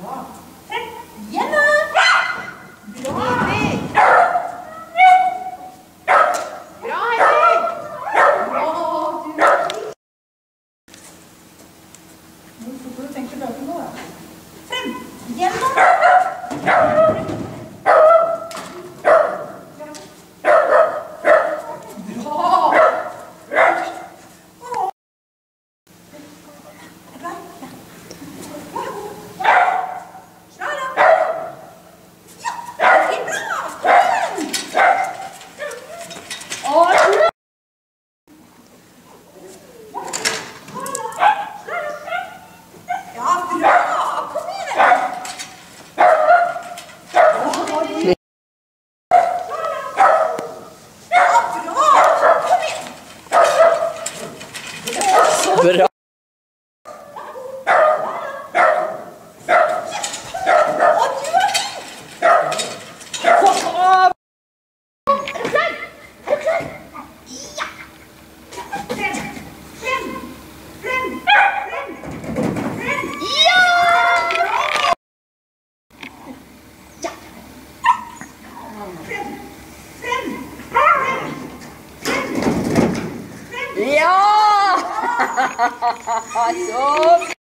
Yeah. Bra. Ja! Show!